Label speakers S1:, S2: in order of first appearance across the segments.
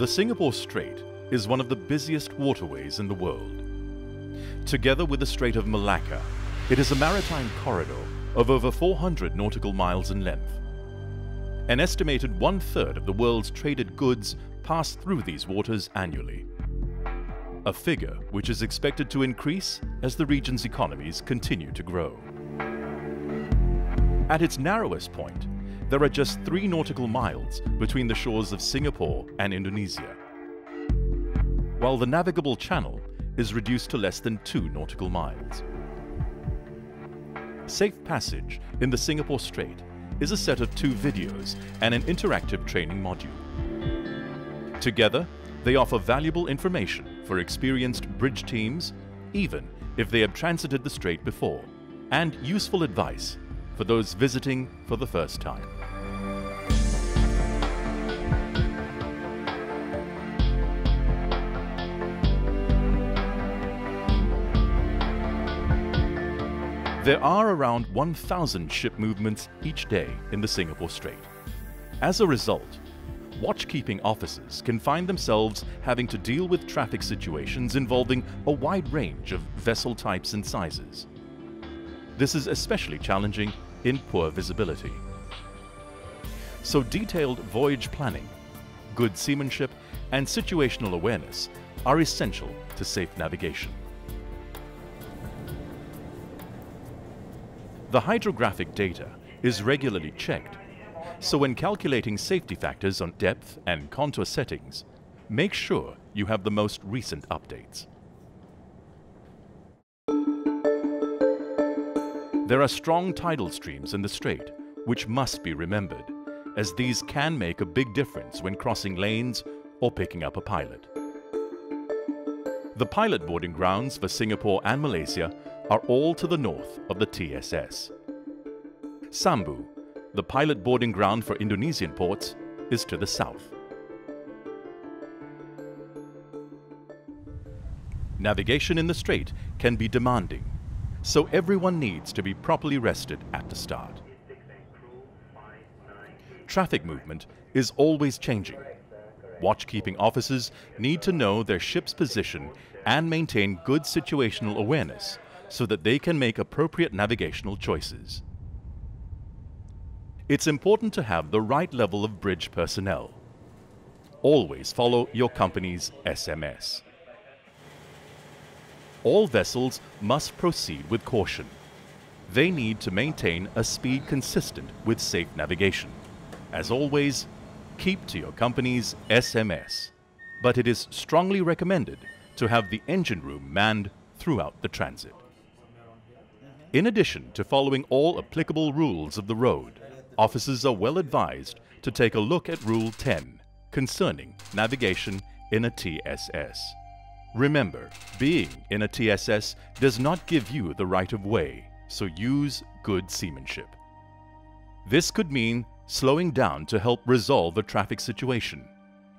S1: The Singapore Strait is one of the busiest waterways in the world. Together with the Strait of Malacca, it is a maritime corridor of over 400 nautical miles in length. An estimated one-third of the world's traded goods pass through these waters annually. A figure which is expected to increase as the region's economies continue to grow. At its narrowest point, there are just three nautical miles between the shores of Singapore and Indonesia, while the navigable channel is reduced to less than two nautical miles. Safe Passage in the Singapore Strait is a set of two videos and an interactive training module. Together, they offer valuable information for experienced bridge teams, even if they have transited the strait before, and useful advice for those visiting for the first time. There are around 1,000 ship movements each day in the Singapore Strait. As a result, watchkeeping officers can find themselves having to deal with traffic situations involving a wide range of vessel types and sizes. This is especially challenging in poor visibility. So detailed voyage planning, good seamanship, and situational awareness are essential to safe navigation. The hydrographic data is regularly checked, so when calculating safety factors on depth and contour settings, make sure you have the most recent updates. There are strong tidal streams in the strait, which must be remembered, as these can make a big difference when crossing lanes or picking up a pilot. The pilot boarding grounds for Singapore and Malaysia are all to the north of the TSS. Sambu, the pilot boarding ground for Indonesian ports, is to the south. Navigation in the strait can be demanding, so everyone needs to be properly rested at the start. Traffic movement is always changing. Watchkeeping officers need to know their ship's position and maintain good situational awareness so that they can make appropriate navigational choices. It's important to have the right level of bridge personnel. Always follow your company's SMS. All vessels must proceed with caution. They need to maintain a speed consistent with safe navigation. As always, keep to your company's SMS, but it is strongly recommended to have the engine room manned throughout the transit. In addition to following all applicable rules of the road, officers are well advised to take a look at Rule 10 concerning navigation in a TSS. Remember, being in a TSS does not give you the right of way, so use good seamanship. This could mean slowing down to help resolve a traffic situation,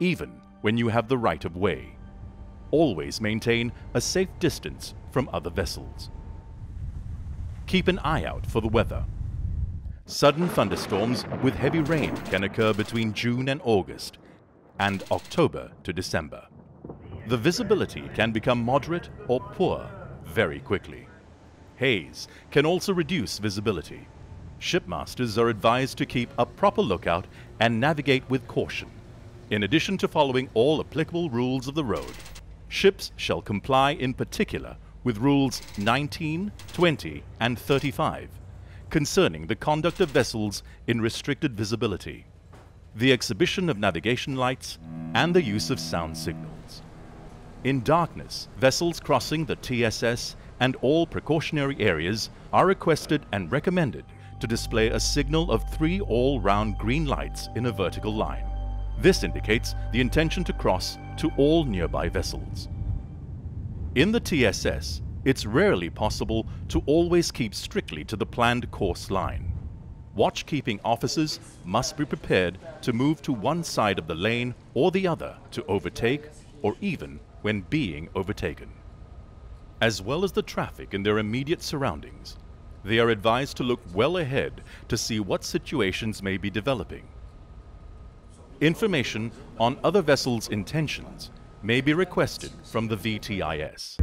S1: even when you have the right of way. Always maintain a safe distance from other vessels keep an eye out for the weather. Sudden thunderstorms with heavy rain can occur between June and August, and October to December. The visibility can become moderate or poor very quickly. Haze can also reduce visibility. Shipmasters are advised to keep a proper lookout and navigate with caution. In addition to following all applicable rules of the road, ships shall comply in particular with Rules 19, 20, and 35 concerning the conduct of vessels in restricted visibility, the exhibition of navigation lights, and the use of sound signals. In darkness, vessels crossing the TSS and all precautionary areas are requested and recommended to display a signal of three all-round green lights in a vertical line. This indicates the intention to cross to all nearby vessels. In the TSS, it's rarely possible to always keep strictly to the planned course line. Watchkeeping officers must be prepared to move to one side of the lane or the other to overtake or even when being overtaken. As well as the traffic in their immediate surroundings, they are advised to look well ahead to see what situations may be developing. information on other vessels' intentions may be requested from the VTIS.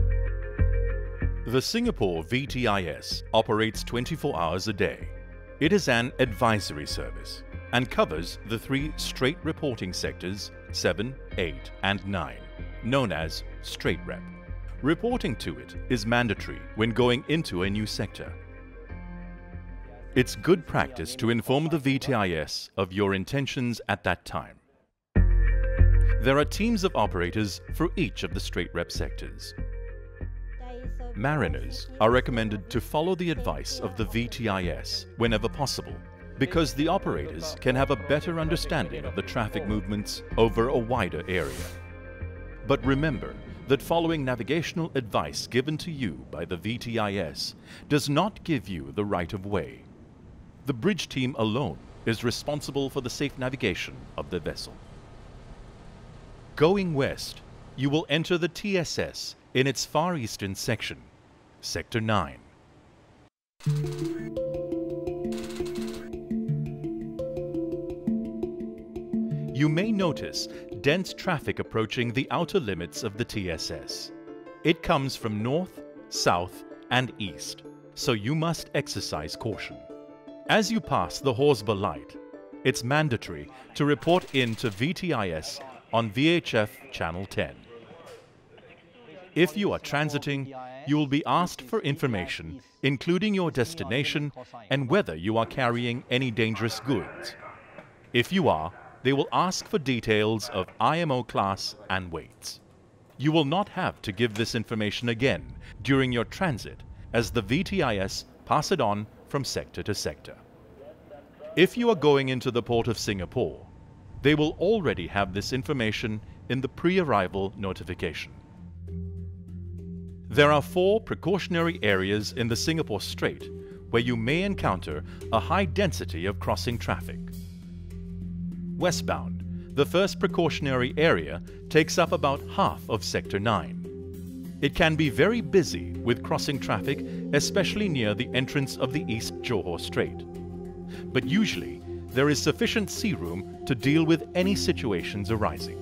S1: The Singapore VTIS operates 24 hours a day. It is an advisory service and covers the three Strait reporting sectors 7, 8 and 9, known as Strait Rep. Reporting to it is mandatory when going into a new sector. It's good practice to inform the VTIS of your intentions at that time. There are teams of operators for each of the Strait Rep sectors. Mariners are recommended to follow the advice of the VTIS whenever possible because the operators can have a better understanding of the traffic movements over a wider area. But remember that following navigational advice given to you by the VTIS does not give you the right of way. The bridge team alone is responsible for the safe navigation of the vessel. Going west, you will enter the TSS in its far eastern section, Sector 9. You may notice dense traffic approaching the outer limits of the TSS. It comes from north, south, and east, so you must exercise caution. As you pass the Horsburgh Light, it's mandatory to report in to VTIS on VHF Channel 10. If you are transiting, you will be asked for information, including your destination and whether you are carrying any dangerous goods. If you are, they will ask for details of IMO class and weights. You will not have to give this information again during your transit as the VTIS pass it on from sector to sector. If you are going into the port of Singapore, they will already have this information in the pre-arrival notification. There are four precautionary areas in the Singapore Strait where you may encounter a high density of crossing traffic westbound, the first precautionary area takes up about half of Sector 9. It can be very busy with crossing traffic, especially near the entrance of the East Johor Strait. But usually, there is sufficient sea room to deal with any situations arising.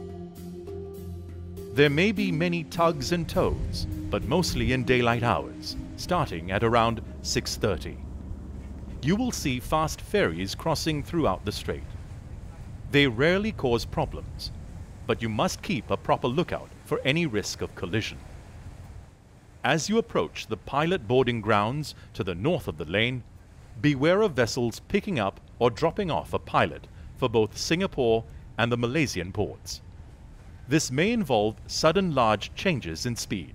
S1: There may be many tugs and tows, but mostly in daylight hours, starting at around 6.30. You will see fast ferries crossing throughout the strait. They rarely cause problems, but you must keep a proper lookout for any risk of collision. As you approach the pilot boarding grounds to the north of the lane, beware of vessels picking up or dropping off a pilot for both Singapore and the Malaysian ports. This may involve sudden large changes in speed.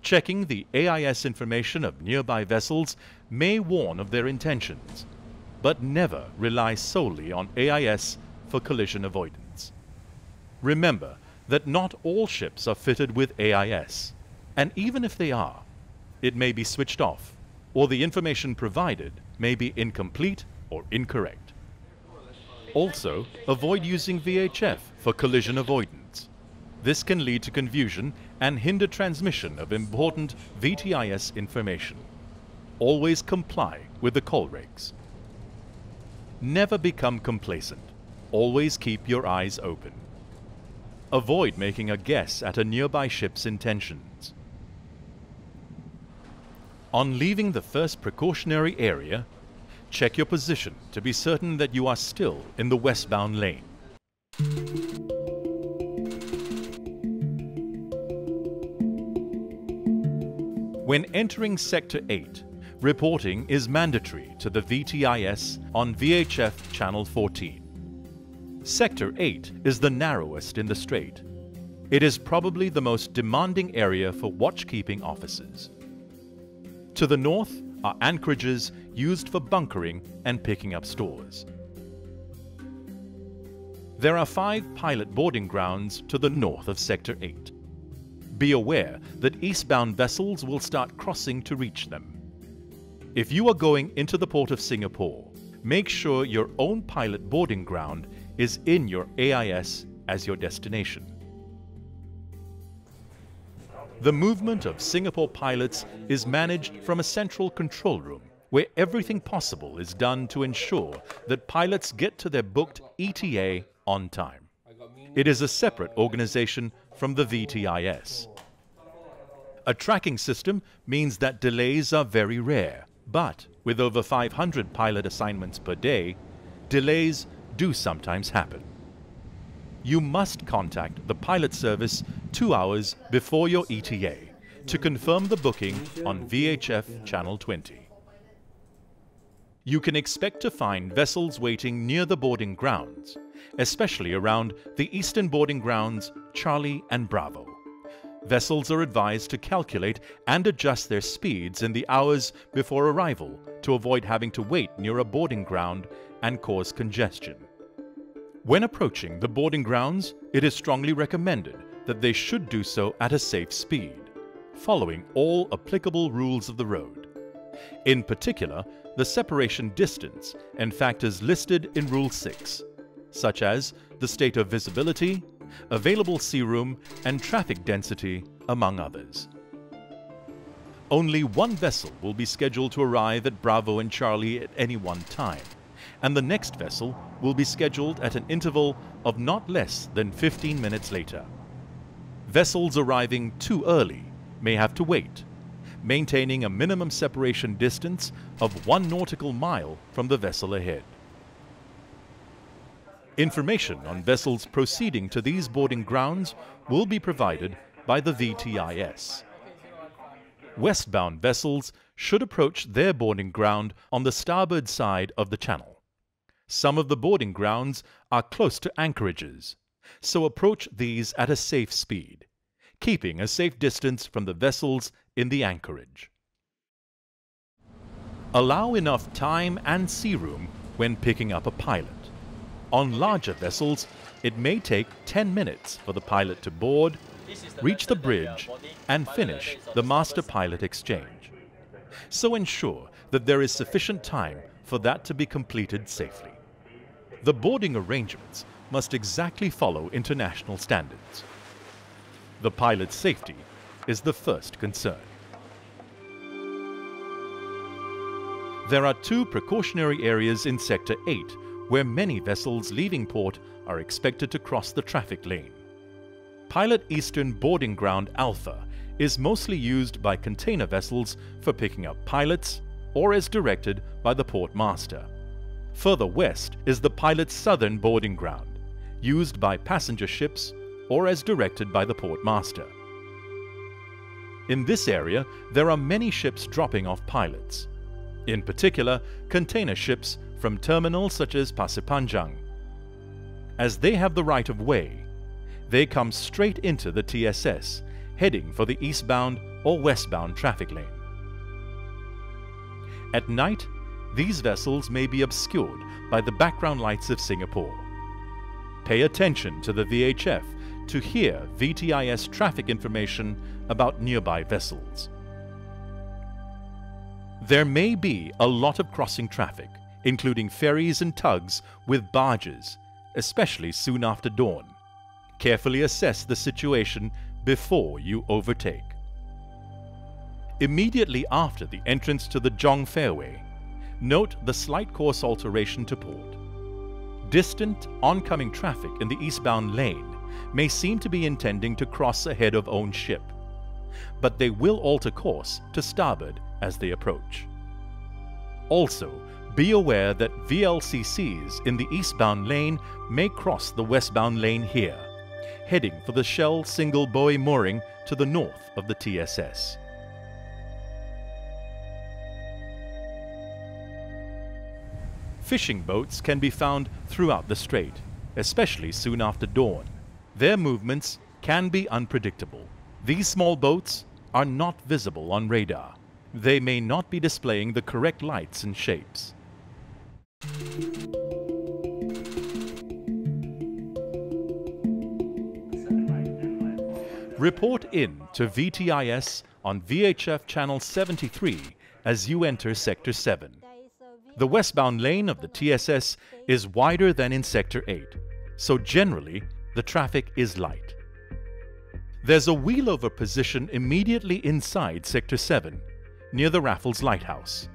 S1: Checking the AIS information of nearby vessels may warn of their intentions, but never rely solely on AIS for collision avoidance. Remember that not all ships are fitted with AIS, and even if they are, it may be switched off, or the information provided may be incomplete or incorrect. Also, avoid using VHF for collision avoidance. This can lead to confusion and hinder transmission of important VTIS information. Always comply with the COLREGs. Never become complacent. Always keep your eyes open. Avoid making a guess at a nearby ship's intentions. On leaving the first precautionary area, check your position to be certain that you are still in the westbound lane. When entering Sector 8, reporting is mandatory to the VTIS on VHF Channel 14. Sector 8 is the narrowest in the strait. It is probably the most demanding area for watchkeeping officers. To the north are anchorages used for bunkering and picking up stores. There are five pilot boarding grounds to the north of Sector 8. Be aware that eastbound vessels will start crossing to reach them. If you are going into the port of Singapore, make sure your own pilot boarding ground is in your AIS as your destination. The movement of Singapore pilots is managed from a central control room where everything possible is done to ensure that pilots get to their booked ETA on time. It is a separate organization from the VTIS. A tracking system means that delays are very rare, but with over 500 pilot assignments per day, delays do sometimes happen. You must contact the pilot service two hours before your ETA to confirm the booking on VHF Channel 20. You can expect to find vessels waiting near the boarding grounds, especially around the eastern boarding grounds Charlie and Bravo. Vessels are advised to calculate and adjust their speeds in the hours before arrival to avoid having to wait near a boarding ground and cause congestion. When approaching the boarding grounds, it is strongly recommended that they should do so at a safe speed, following all applicable rules of the road. In particular, the separation distance and factors listed in Rule 6, such as the state of visibility, available sea room, and traffic density, among others. Only one vessel will be scheduled to arrive at Bravo and Charlie at any one time, and the next vessel will be scheduled at an interval of not less than 15 minutes later. Vessels arriving too early may have to wait, maintaining a minimum separation distance of one nautical mile from the vessel ahead. Information on vessels proceeding to these boarding grounds will be provided by the VTIS. Westbound vessels should approach their boarding ground on the starboard side of the channel. Some of the boarding grounds are close to anchorages, so approach these at a safe speed, keeping a safe distance from the vessels in the anchorage. Allow enough time and sea room when picking up a pilot. On larger vessels, it may take 10 minutes for the pilot to board, reach the bridge, and finish the master pilot exchange. So ensure that there is sufficient time for that to be completed safely. The boarding arrangements must exactly follow international standards. The pilot's safety is the first concern. There are two precautionary areas in Sector 8 where many vessels leaving port are expected to cross the traffic lane. Pilot Eastern Boarding Ground Alpha is mostly used by container vessels for picking up pilots or as directed by the port master. Further west is the Pilot Southern Boarding Ground, used by passenger ships or as directed by the port master. In this area, there are many ships dropping off pilots. In particular, container ships from terminals such as Pasir As they have the right of way, they come straight into the TSS, heading for the eastbound or westbound traffic lane. At night, these vessels may be obscured by the background lights of Singapore. Pay attention to the VHF to hear VTIS traffic information about nearby vessels. There may be a lot of crossing traffic, including ferries and tugs with barges, especially soon after dawn. Carefully assess the situation before you overtake. Immediately after the entrance to the Jong Fairway, note the slight course alteration to port. Distant, oncoming traffic in the eastbound lane may seem to be intending to cross ahead of own ship, but they will alter course to starboard as they approach. Also, be aware that VLCCs in the eastbound lane may cross the westbound lane here, heading for the Shell single buoy mooring to the north of the TSS. Fishing boats can be found throughout the strait, especially soon after dawn. Their movements can be unpredictable. These small boats are not visible on radar. They may not be displaying the correct lights and shapes. Report in to VTIS on VHF channel 73 as you enter Sector 7. The westbound lane of the TSS is wider than in Sector 8, so generally the traffic is light. There's a wheelover position immediately inside Sector 7, near the Raffles Lighthouse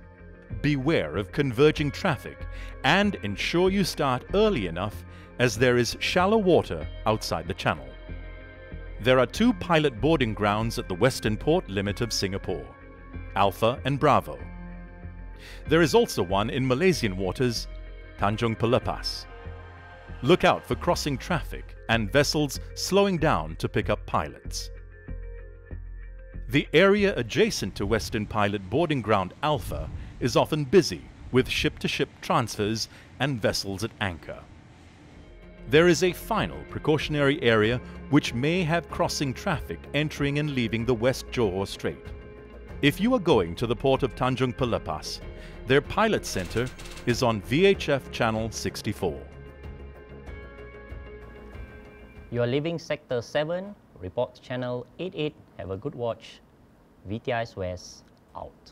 S1: beware of converging traffic and ensure you start early enough as there is shallow water outside the channel. There are two pilot boarding grounds at the western port limit of Singapore, Alpha and Bravo. There is also one in Malaysian waters, Tanjung Pelepas. Look out for crossing traffic and vessels slowing down to pick up pilots. The area adjacent to Western Pilot Boarding Ground Alpha is often busy with ship-to-ship transfers and vessels at anchor. There is a final precautionary area which may have crossing traffic entering and leaving the West Johor Strait. If you are going to the port of Tanjung Pelepas, their pilot center is on VHF channel 64.
S2: You are leaving Sector 7, report channel 88, have a good watch. VTIS West, out.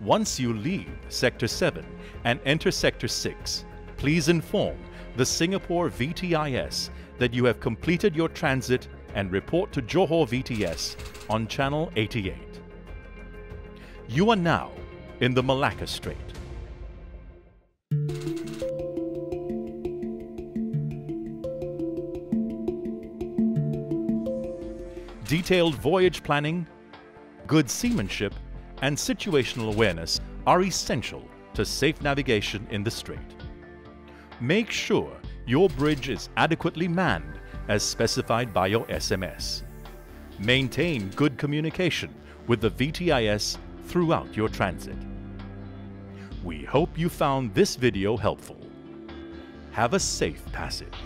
S1: Once you leave Sector 7 and enter Sector 6, please inform the Singapore VTIS that you have completed your transit and report to Johor VTS on channel 88. You are now in the Malacca Strait. Detailed voyage planning, good seamanship, and situational awareness are essential to safe navigation in the strait. Make sure your bridge is adequately manned as specified by your SMS. Maintain good communication with the VTIS throughout your transit. We hope you found this video helpful. Have a safe passage.